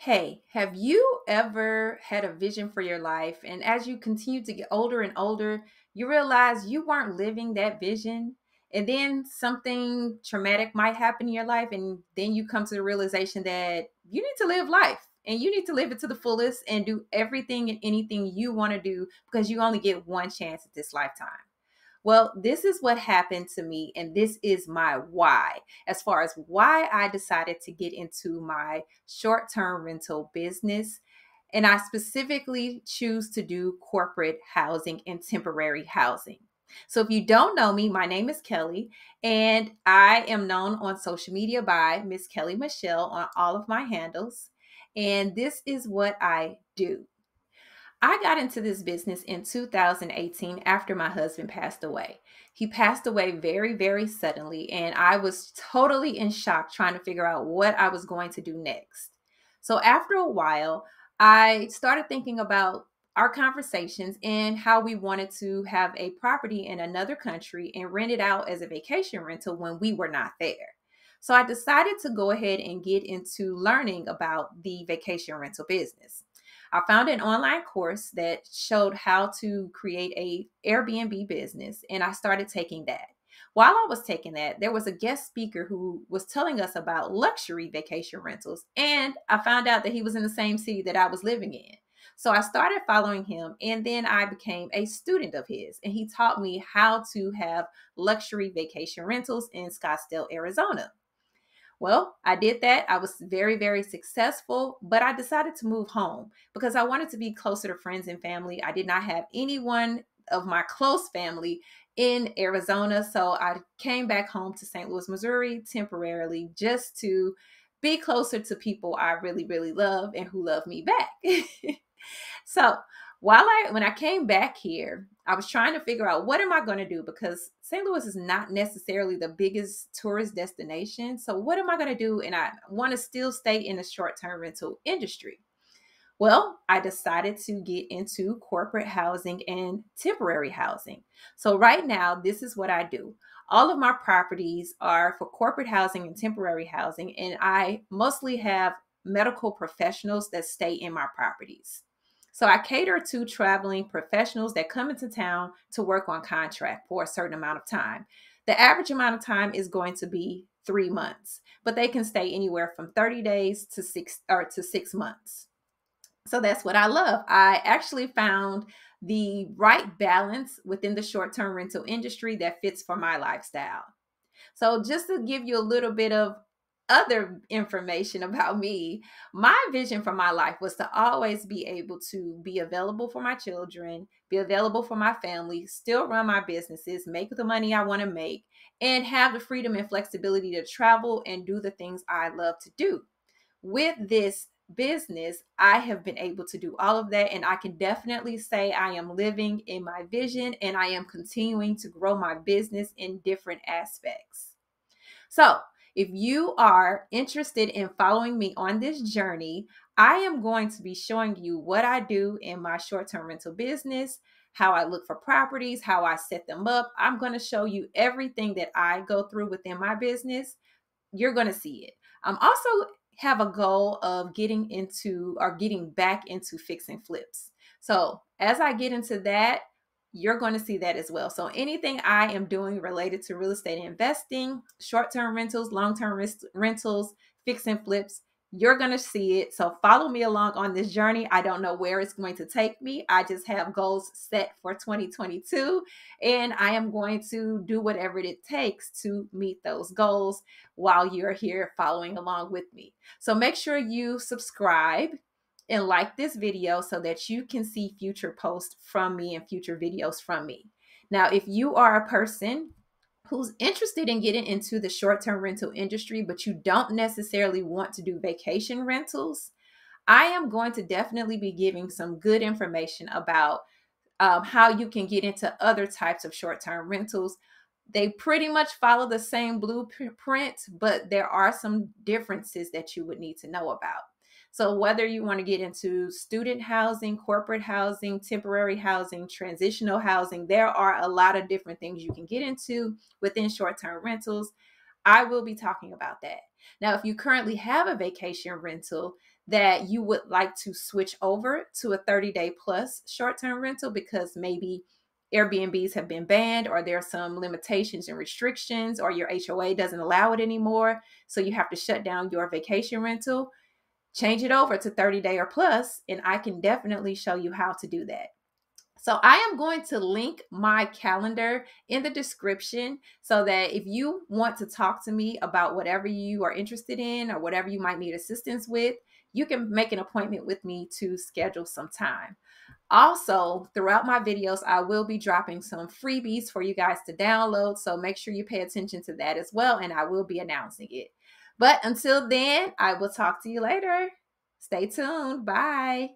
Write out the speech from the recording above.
Hey, have you ever had a vision for your life? And as you continue to get older and older, you realize you weren't living that vision. And then something traumatic might happen in your life. And then you come to the realization that you need to live life and you need to live it to the fullest and do everything and anything you want to do because you only get one chance at this lifetime. Well, this is what happened to me, and this is my why as far as why I decided to get into my short term rental business. And I specifically choose to do corporate housing and temporary housing. So, if you don't know me, my name is Kellie, and I am known on social media by Miss Kellie Michele on all of my handles. And this is what I do. I got into this business in 2018 after my husband passed away. He passed away very, very suddenly, and I was totally in shock trying to figure out what I was going to do next. So, after a while, I started thinking about our conversations and how we wanted to have a property in another country and rent it out as a vacation rental when we were not there. So I decided to go ahead and get into learning about the vacation rental business. I found an online course that showed how to create a Airbnb business and I started taking that. While I was taking that, there was a guest speaker who was telling us about luxury vacation rentals and I found out that he was in the same city that I was living in. So I started following him and then I became a student of his and he taught me how to have luxury vacation rentals in Scottsdale, Arizona. Well, I did that. I was very, very successful, but I decided to move home because I wanted to be closer to friends and family. I did not have anyone of my close family in Arizona. So I came back home to St. Louis, Missouri temporarily just to be closer to people I really, really love and who love me back. so while I when I came back here, I was trying to figure out what am I going to do because St. Louis is not necessarily the biggest tourist destination. So what am I going to do? And I want to still stay in the short-term rental industry. Well, I decided to get into corporate housing and temporary housing. So right now, this is what I do. All of my properties are for corporate housing and temporary housing, and I mostly have medical professionals that stay in my properties. So I cater to traveling professionals that come into town to work on contract for a certain amount of time. The average amount of time is going to be three months, but they can stay anywhere from 30 days to six or to six months. So that's what I love. I actually found the right balance within the short-term rental industry that fits for my lifestyle. So just to give you a little bit of other information about me, my vision for my life was to always be able to be available for my children, be available for my family, still run my businesses, make the money I want to make, and have the freedom and flexibility to travel and do the things I love to do. With this business, I have been able to do all of that. And I can definitely say I am living in my vision and I am continuing to grow my business in different aspects. So, if you are interested in following me on this journey, I am going to be showing you what I do in my short term rental business, how I look for properties, how I set them up. I'm going to show you everything that I go through within my business. You're going to see it. I'm also have a goal of getting into or getting back into fixing flips. So, as I get into that, you're going to see that as well. So anything I am doing related to real estate investing, short-term rentals, long-term rentals, fix and flips, you're going to see it. So follow me along on this journey. I don't know where it's going to take me. I just have goals set for 2022 and I am going to do whatever it takes to meet those goals while you're here following along with me. So make sure you subscribe and like this video so that you can see future posts from me and future videos from me. Now, if you are a person who's interested in getting into the short term rental industry, but you don't necessarily want to do vacation rentals, I am going to definitely be giving some good information about um, how you can get into other types of short term rentals. They pretty much follow the same blueprint, but there are some differences that you would need to know about. So, whether you want to get into student housing, corporate housing, temporary housing, transitional housing, there are a lot of different things you can get into within short term rentals. I will be talking about that. Now, if you currently have a vacation rental that you would like to switch over to a 30 day plus short term rental because maybe Airbnbs have been banned or there are some limitations and restrictions or your HOA doesn't allow it anymore. So you have to shut down your vacation rental. Change it over to 30 day or plus, and I can definitely show you how to do that. So I am going to link my calendar in the description so that if you want to talk to me about whatever you are interested in or whatever you might need assistance with, you can make an appointment with me to schedule some time. Also, throughout my videos, I will be dropping some freebies for you guys to download. So make sure you pay attention to that as well, and I will be announcing it. But until then, I will talk to you later. Stay tuned. Bye.